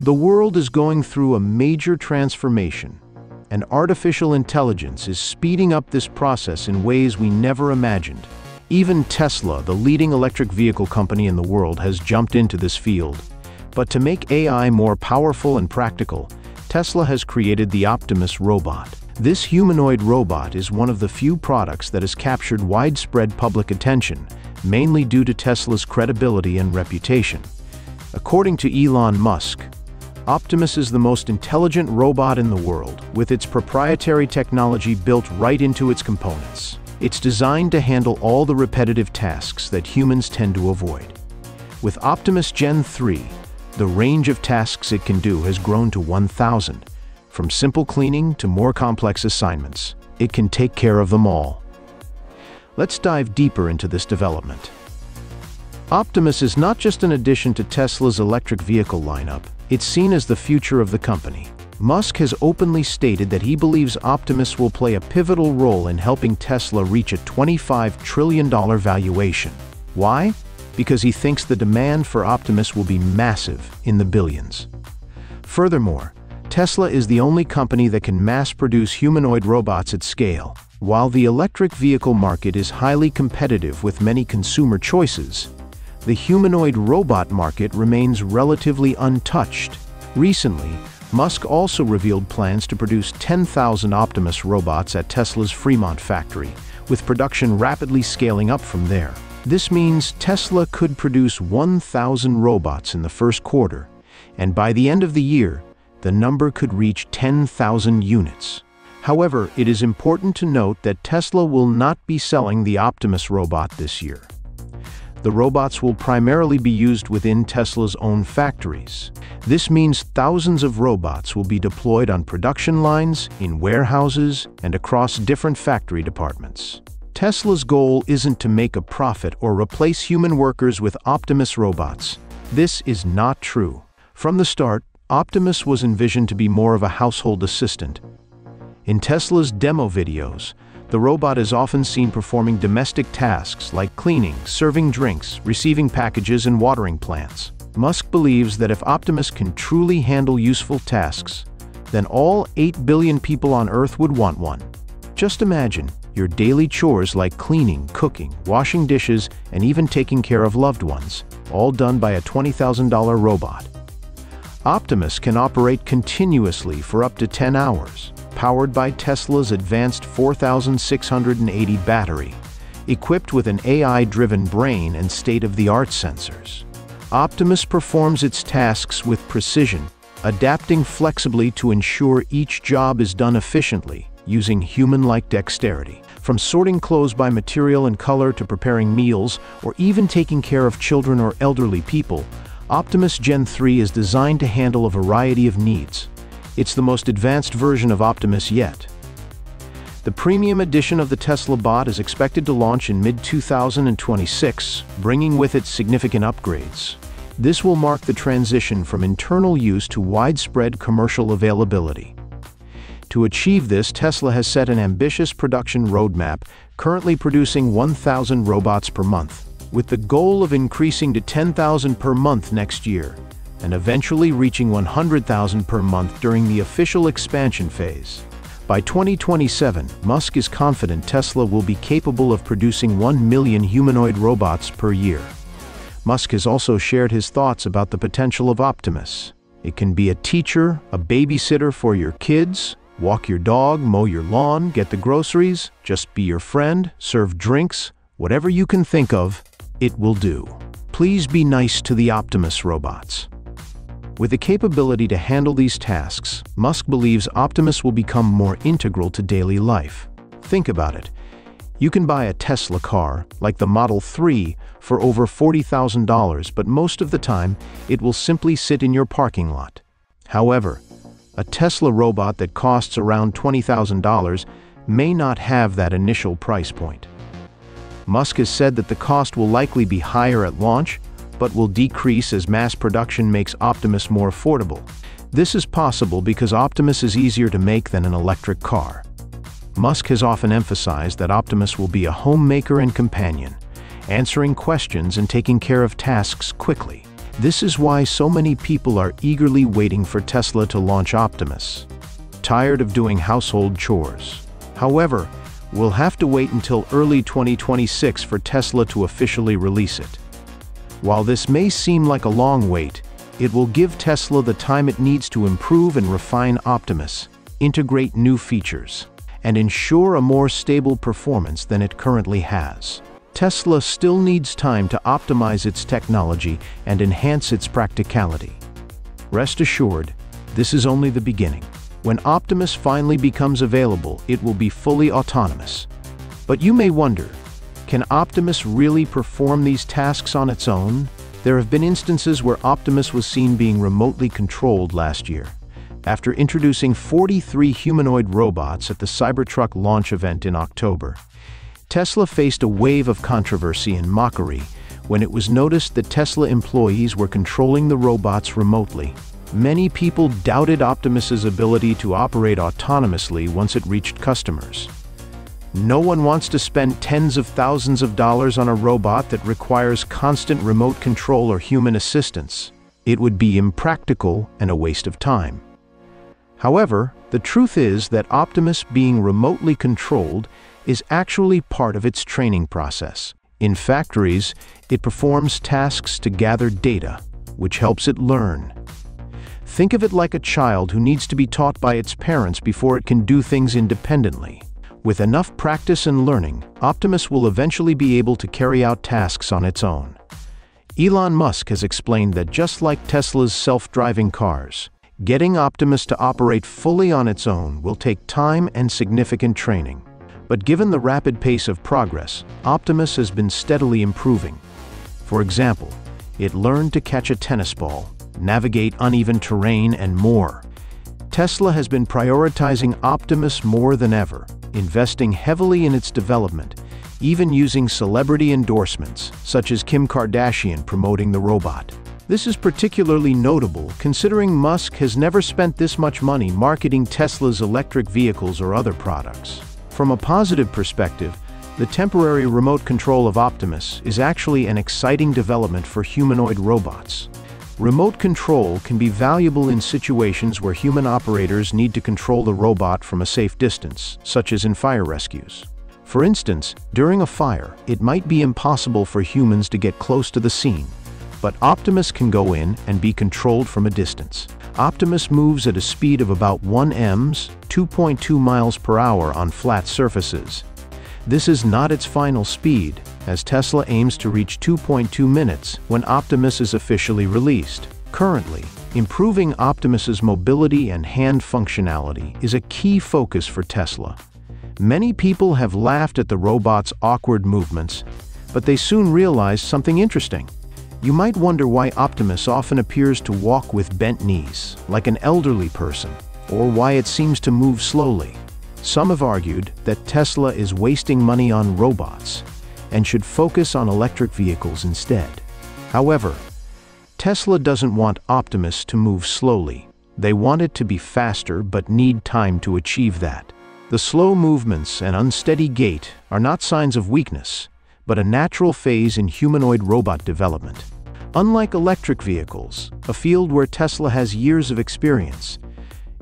The world is going through a major transformation, and artificial intelligence is speeding up this process in ways we never imagined. Even Tesla, the leading electric vehicle company in the world, has jumped into this field. But to make AI more powerful and practical, Tesla has created the Optimus robot. This humanoid robot is one of the few products that has captured widespread public attention, mainly due to Tesla's credibility and reputation. According to Elon Musk, Optimus is the most intelligent robot in the world, with its proprietary technology built right into its components. It's designed to handle all the repetitive tasks that humans tend to avoid. With Optimus Gen 3, the range of tasks it can do has grown to 1,000. From simple cleaning to more complex assignments, it can take care of them all. Let's dive deeper into this development. Optimus is not just an addition to Tesla's electric vehicle lineup, it's seen as the future of the company. Musk has openly stated that he believes Optimus will play a pivotal role in helping Tesla reach a $25 trillion valuation. Why? Because he thinks the demand for Optimus will be massive in the billions. Furthermore, Tesla is the only company that can mass-produce humanoid robots at scale. While the electric vehicle market is highly competitive with many consumer choices, the humanoid robot market remains relatively untouched. Recently, Musk also revealed plans to produce 10,000 Optimus robots at Tesla's Fremont factory, with production rapidly scaling up from there. This means Tesla could produce 1,000 robots in the first quarter, and by the end of the year, the number could reach 10,000 units. However, it is important to note that Tesla will not be selling the Optimus robot this year. The robots will primarily be used within Tesla's own factories. This means thousands of robots will be deployed on production lines, in warehouses, and across different factory departments. Tesla's goal isn't to make a profit or replace human workers with Optimus robots. This is not true. From the start, Optimus was envisioned to be more of a household assistant. In Tesla's demo videos, the robot is often seen performing domestic tasks like cleaning, serving drinks, receiving packages, and watering plants. Musk believes that if Optimus can truly handle useful tasks, then all 8 billion people on Earth would want one. Just imagine your daily chores like cleaning, cooking, washing dishes, and even taking care of loved ones, all done by a $20,000 robot. Optimus can operate continuously for up to 10 hours, powered by Tesla's advanced 4680 battery, equipped with an AI-driven brain and state-of-the-art sensors. Optimus performs its tasks with precision, adapting flexibly to ensure each job is done efficiently, using human-like dexterity. From sorting clothes by material and color to preparing meals, or even taking care of children or elderly people, Optimus Gen 3 is designed to handle a variety of needs. It's the most advanced version of Optimus yet. The premium edition of the Tesla bot is expected to launch in mid-2026, bringing with it significant upgrades. This will mark the transition from internal use to widespread commercial availability. To achieve this, Tesla has set an ambitious production roadmap, currently producing 1,000 robots per month with the goal of increasing to 10,000 per month next year, and eventually reaching 100,000 per month during the official expansion phase. By 2027, Musk is confident Tesla will be capable of producing 1 million humanoid robots per year. Musk has also shared his thoughts about the potential of Optimus. It can be a teacher, a babysitter for your kids, walk your dog, mow your lawn, get the groceries, just be your friend, serve drinks, whatever you can think of, it will do. Please be nice to the Optimus robots. With the capability to handle these tasks, Musk believes Optimus will become more integral to daily life. Think about it. You can buy a Tesla car, like the Model 3, for over $40,000, but most of the time, it will simply sit in your parking lot. However, a Tesla robot that costs around $20,000 may not have that initial price point. Musk has said that the cost will likely be higher at launch, but will decrease as mass production makes Optimus more affordable. This is possible because Optimus is easier to make than an electric car. Musk has often emphasized that Optimus will be a homemaker and companion, answering questions and taking care of tasks quickly. This is why so many people are eagerly waiting for Tesla to launch Optimus. Tired of doing household chores. However, we'll have to wait until early 2026 for Tesla to officially release it. While this may seem like a long wait, it will give Tesla the time it needs to improve and refine Optimus, integrate new features, and ensure a more stable performance than it currently has. Tesla still needs time to optimize its technology and enhance its practicality. Rest assured, this is only the beginning. When Optimus finally becomes available, it will be fully autonomous. But you may wonder, can Optimus really perform these tasks on its own? There have been instances where Optimus was seen being remotely controlled last year, after introducing 43 humanoid robots at the Cybertruck launch event in October. Tesla faced a wave of controversy and mockery when it was noticed that Tesla employees were controlling the robots remotely. Many people doubted Optimus's ability to operate autonomously once it reached customers. No one wants to spend tens of thousands of dollars on a robot that requires constant remote control or human assistance. It would be impractical and a waste of time. However, the truth is that Optimus being remotely controlled is actually part of its training process. In factories, it performs tasks to gather data, which helps it learn. Think of it like a child who needs to be taught by its parents before it can do things independently. With enough practice and learning, Optimus will eventually be able to carry out tasks on its own. Elon Musk has explained that just like Tesla's self-driving cars, getting Optimus to operate fully on its own will take time and significant training. But given the rapid pace of progress, Optimus has been steadily improving. For example, it learned to catch a tennis ball, navigate uneven terrain, and more. Tesla has been prioritizing Optimus more than ever, investing heavily in its development, even using celebrity endorsements, such as Kim Kardashian promoting the robot. This is particularly notable considering Musk has never spent this much money marketing Tesla's electric vehicles or other products. From a positive perspective, the temporary remote control of Optimus is actually an exciting development for humanoid robots. Remote control can be valuable in situations where human operators need to control the robot from a safe distance, such as in fire rescues. For instance, during a fire, it might be impossible for humans to get close to the scene, but Optimus can go in and be controlled from a distance. Optimus moves at a speed of about 1 ms, 2.2 miles per hour on flat surfaces. This is not its final speed, as Tesla aims to reach 2.2 minutes when Optimus is officially released. Currently, improving Optimus's mobility and hand functionality is a key focus for Tesla. Many people have laughed at the robot's awkward movements, but they soon realized something interesting. You might wonder why Optimus often appears to walk with bent knees, like an elderly person, or why it seems to move slowly. Some have argued that Tesla is wasting money on robots and should focus on electric vehicles instead. However, Tesla doesn't want Optimus to move slowly. They want it to be faster but need time to achieve that. The slow movements and unsteady gait are not signs of weakness, but a natural phase in humanoid robot development. Unlike electric vehicles, a field where Tesla has years of experience,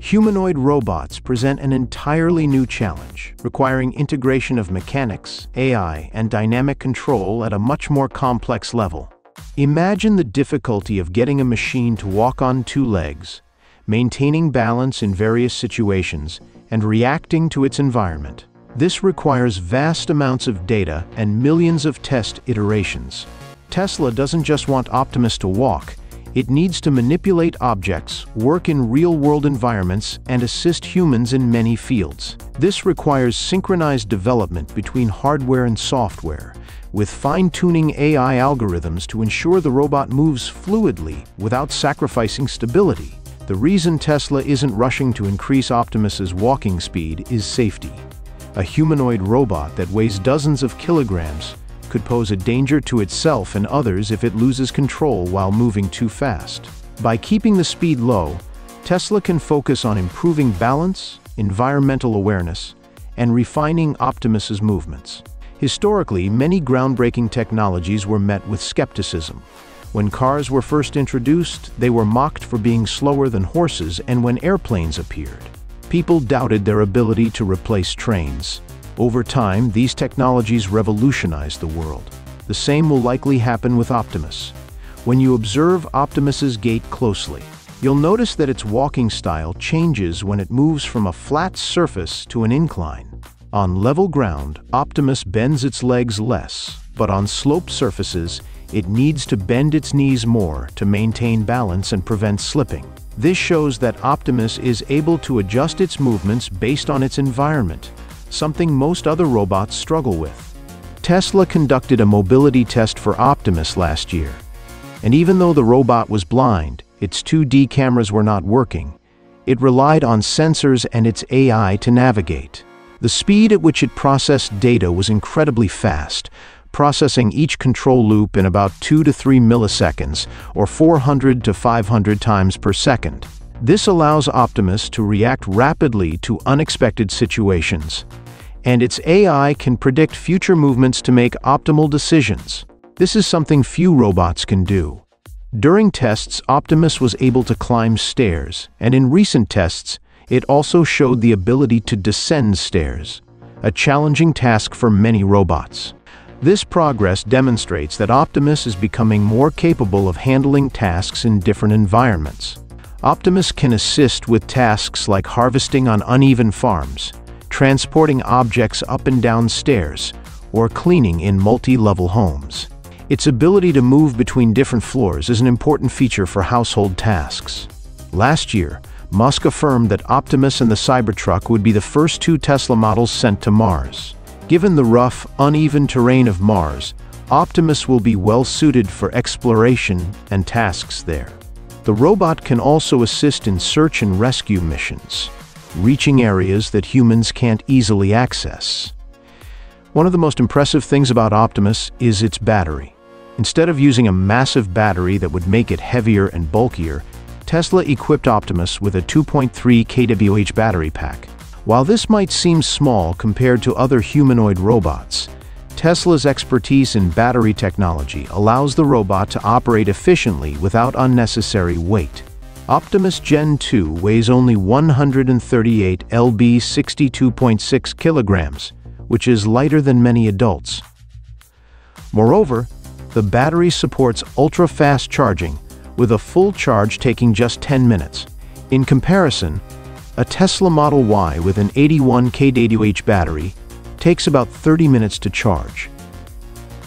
humanoid robots present an entirely new challenge, requiring integration of mechanics, AI, and dynamic control at a much more complex level. Imagine the difficulty of getting a machine to walk on two legs, maintaining balance in various situations, and reacting to its environment. This requires vast amounts of data and millions of test iterations. Tesla doesn't just want Optimus to walk, it needs to manipulate objects, work in real-world environments, and assist humans in many fields. This requires synchronized development between hardware and software, with fine-tuning AI algorithms to ensure the robot moves fluidly without sacrificing stability. The reason Tesla isn't rushing to increase Optimus's walking speed is safety. A humanoid robot that weighs dozens of kilograms could pose a danger to itself and others if it loses control while moving too fast. By keeping the speed low, Tesla can focus on improving balance, environmental awareness, and refining Optimus's movements. Historically, many groundbreaking technologies were met with skepticism. When cars were first introduced, they were mocked for being slower than horses and when airplanes appeared. People doubted their ability to replace trains. Over time, these technologies revolutionized the world. The same will likely happen with Optimus. When you observe Optimus's gait closely, you'll notice that its walking style changes when it moves from a flat surface to an incline. On level ground, Optimus bends its legs less, but on sloped surfaces, it needs to bend its knees more to maintain balance and prevent slipping. This shows that Optimus is able to adjust its movements based on its environment, something most other robots struggle with. Tesla conducted a mobility test for Optimus last year, and even though the robot was blind, its 2D cameras were not working, it relied on sensors and its AI to navigate. The speed at which it processed data was incredibly fast, processing each control loop in about 2 to 3 milliseconds, or 400 to 500 times per second. This allows Optimus to react rapidly to unexpected situations, and its AI can predict future movements to make optimal decisions. This is something few robots can do. During tests, Optimus was able to climb stairs, and in recent tests, it also showed the ability to descend stairs, a challenging task for many robots. This progress demonstrates that Optimus is becoming more capable of handling tasks in different environments. Optimus can assist with tasks like harvesting on uneven farms, transporting objects up and down stairs, or cleaning in multi-level homes. Its ability to move between different floors is an important feature for household tasks. Last year, Musk affirmed that Optimus and the Cybertruck would be the first two Tesla models sent to Mars. Given the rough, uneven terrain of Mars, Optimus will be well suited for exploration and tasks there. The robot can also assist in search and rescue missions, reaching areas that humans can't easily access. One of the most impressive things about Optimus is its battery. Instead of using a massive battery that would make it heavier and bulkier, Tesla equipped Optimus with a 2.3 kWh battery pack. While this might seem small compared to other humanoid robots, Tesla's expertise in battery technology allows the robot to operate efficiently without unnecessary weight. Optimus Gen 2 weighs only 138 lb 62.6 kilograms, which is lighter than many adults. Moreover, the battery supports ultra-fast charging, with a full charge taking just 10 minutes. In comparison, a Tesla Model Y with an 81 kWh battery takes about 30 minutes to charge.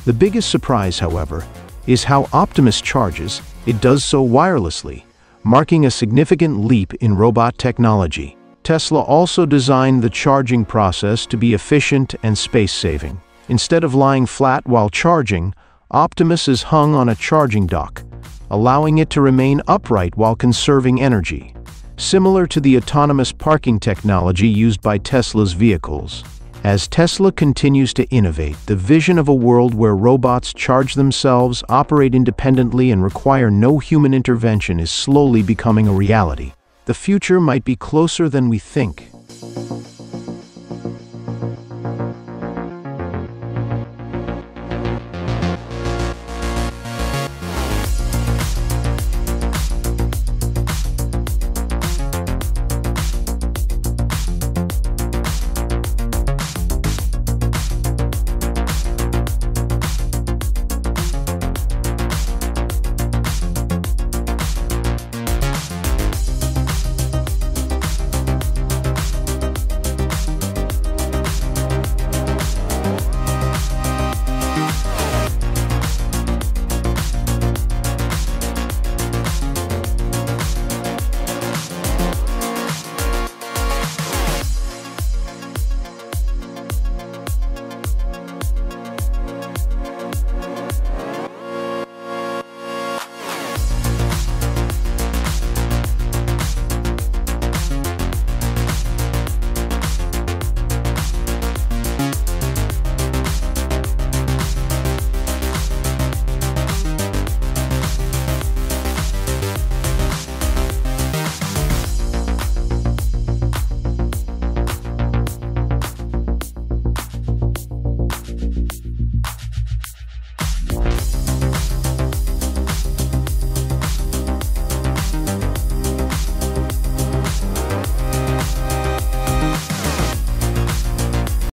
The biggest surprise, however, is how Optimus charges, it does so wirelessly, marking a significant leap in robot technology. Tesla also designed the charging process to be efficient and space-saving. Instead of lying flat while charging, Optimus is hung on a charging dock, allowing it to remain upright while conserving energy, similar to the autonomous parking technology used by Tesla's vehicles. As Tesla continues to innovate, the vision of a world where robots charge themselves, operate independently, and require no human intervention is slowly becoming a reality. The future might be closer than we think,